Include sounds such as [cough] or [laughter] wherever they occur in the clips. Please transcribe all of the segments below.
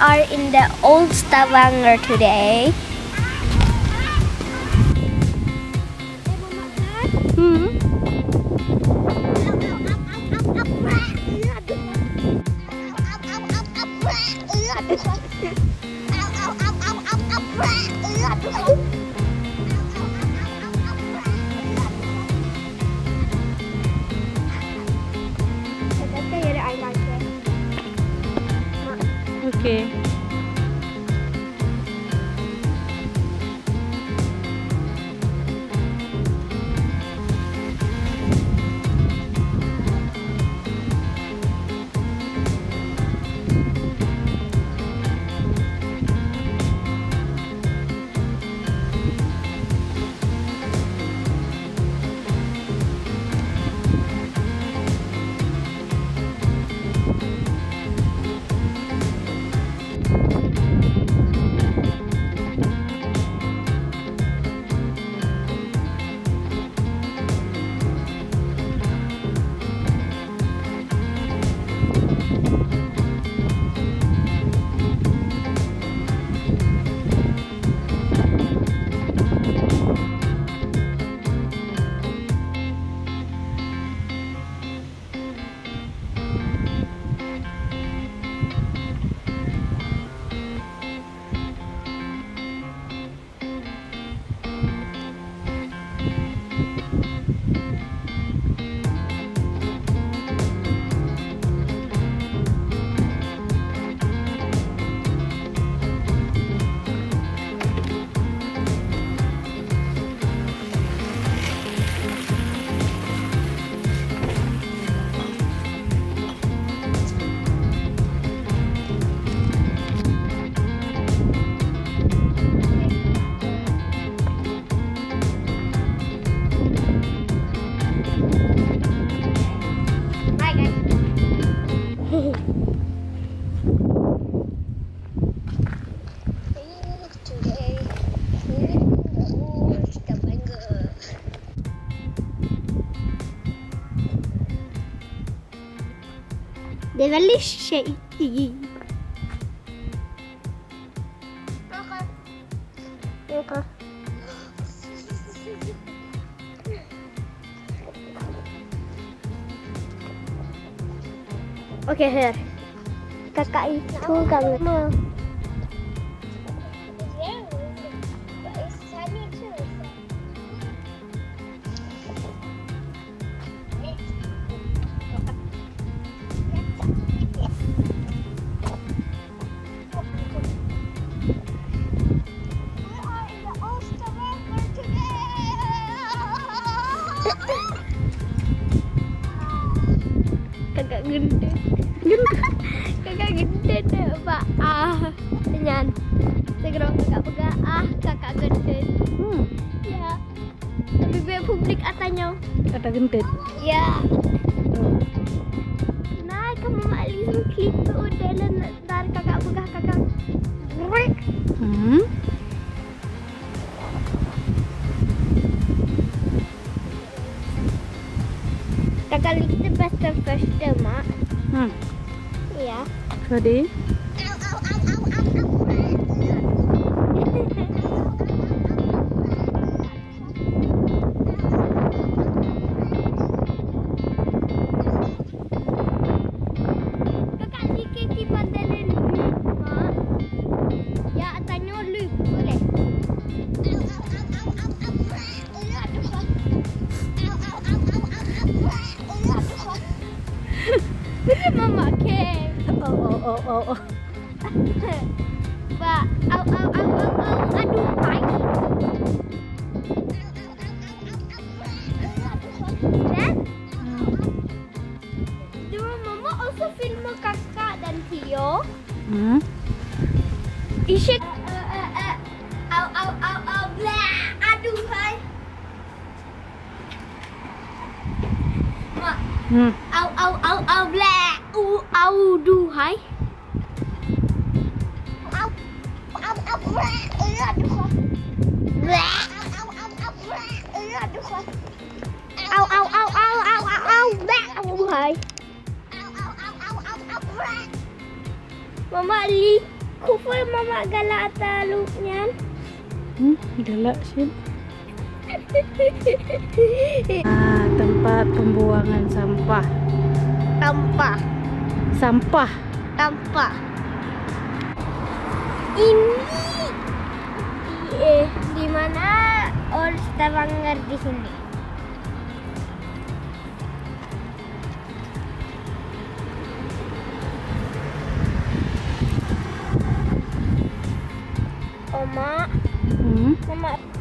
are in the old Stavanger today. Hmm. [laughs] 给。Really shaky. Okay, here. Kakak itu kan. Nyan. Segera kakak pegang ah, kakak gede. Hmm. Ya. Lebih baik publik atanya. Kata gentet. Ya. Nah, kamu mali gitu udah ntar kakak pegang kakak. Brek. Hmm. Kakak likte best den første, mak. Hmm. Ja. Fordi Kakak mama oh oh oh oh oh. Pak, au au au au au, aduh pagi. Mama also film kakak dan Tio. Hmm. Isyik. au au au au là u au du hai au au âu là ừ đu khó. au au au âu là ừ đu khó. Âu âu âu âu âu âu âu là. Mama li kufur mama galak taluk nyan. Hmm, galak sih. Tempat pembuangan sampah. Tanpa. Sampah. Tanpa. Ini eh, di mana Old Stavanger di sini? Oma, Hmm. Mama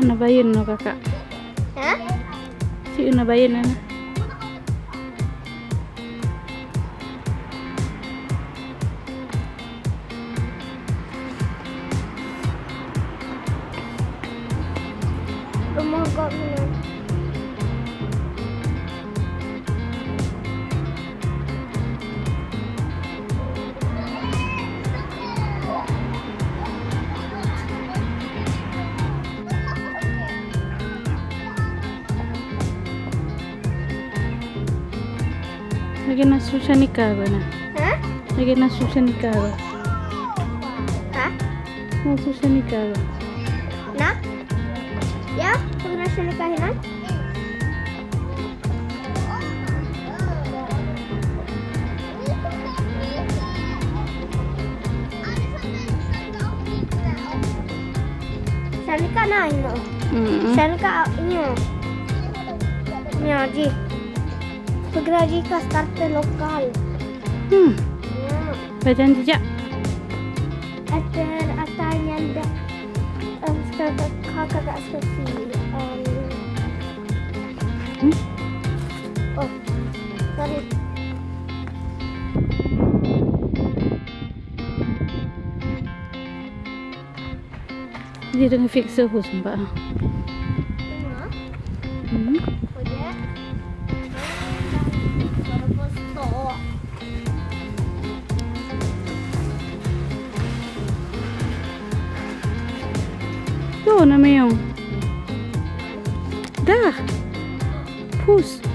Ana bayun no kakak. Hah? Si una bayun ana. Lagi na susah nikah ba na. Hah? Lagi na susah nikah ba. Hah? Na nikah ba. Nah? Ya, pernah saya nikahinan? Saya nikah nah ini. Hmm. Saya nikah ini. Ya, ji. Segera jika start lokal. Hmm. Ada um, kakak kakak Sofi. Um, Hmm? oh, sorry. Dia dengan fixer hus mbak. Dona, meu. Dar. Pus.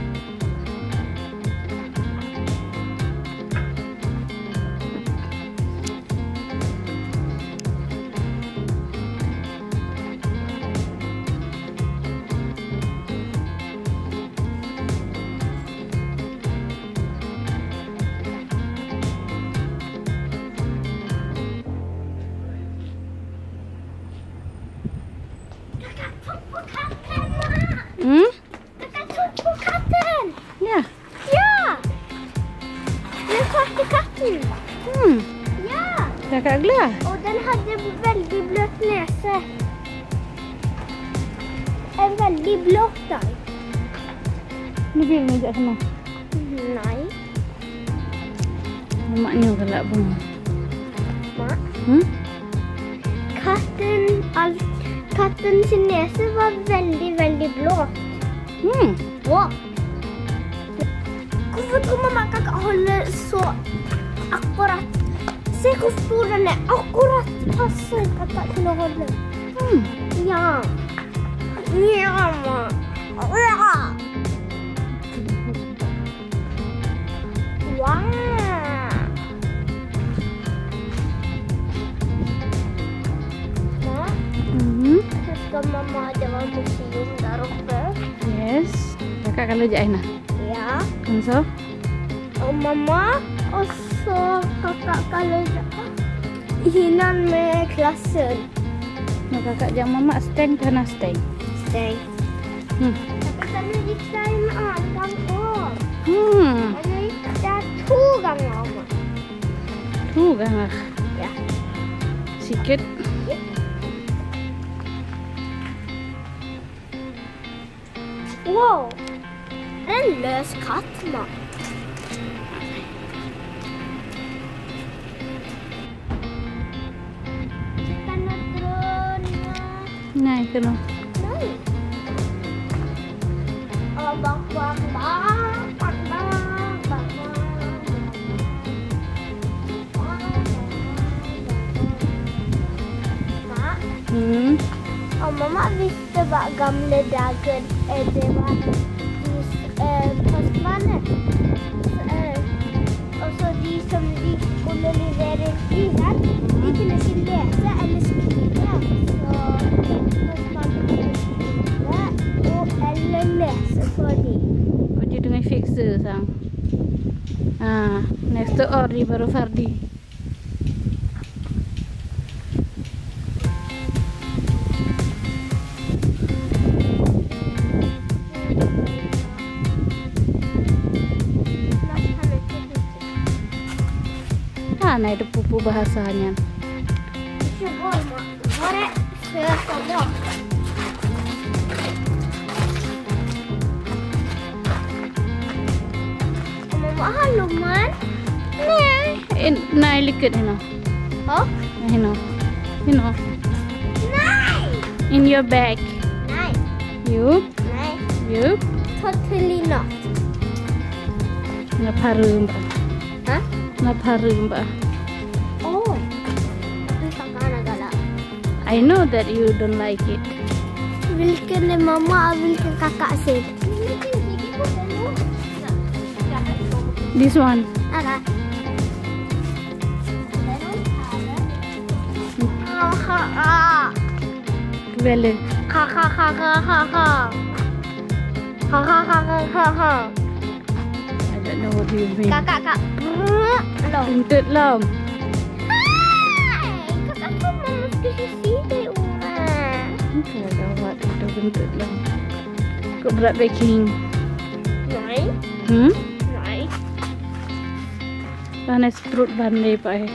Mm. Jag kan tro på katten! Ja. Ja! Den svarte katten. Mm. Ja! Ragla. Och den hade väldigt blöt näsa. En väldigt blått där. Nu vill ni det nu. Nej. Mak ni gelak bunga. Mak? Hmm? den kinesen var väldigt, väldigt blå. Mm. Blå. Varför tror man att håller så akkurat? Se hur stor den är. Akkurat passar pappa till att hålla. Mm. Ja. Ja. Ja. Wow. Ya. Hmm, oh, kakak kalau je Aina? Ya. Kenso? Oh mama, oso kakak kalau je. Hinan me klasen. Nak kakak jangan mama stay kena stay. Stay. Hmm. Kakak kalau je stand ah, kampung. Hmm. Ini dah tu gang mama. Tu gang ah. Ya. Sikit. Whoa! en lös kattmat. Nej, inte då. Nej. Mm. Och mamma visste vad gamla dagar är det var. Som de skulle levere biler, de kunne ikke lese eller skrive. Så postmannen kunne skrive og eller lese for dem. Je dengan fixer sang. Ah, next ori baru Fardi. Nah itu pupu bahasanya. Ikke går, ma. Bare søk og bak. Og mamma har lommen. Nei. In. Nei! In your bag. Nei. You, Nei. you. Totally not. Ngaparum ba? Hæ? Ngaparum ba? I know that you don't like it. Hvilken er mamma og hvilken kakak sin? This one. Ada. Ha ha ha. Vele. Ha ha ha ha ha ha. Ha ha ha ha ha ha. I don't know what you mean. Kakak kak. Loh. Tuntut lam. Kau berat. Hmm? Nei. Panas perut bandai pak eh.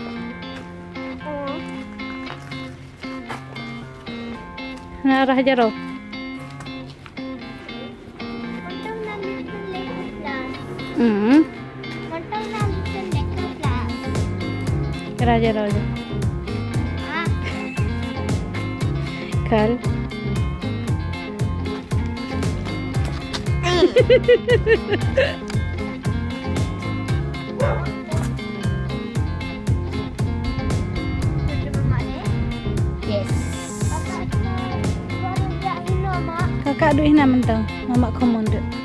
Åh. Narah jaro. Untung na liten lekeplass. Hmm. Untung na liten lekeplass. Kera jaro aja. Ah. Kal. Yes. Kakak duit nak mentang. Mamak kau mondok.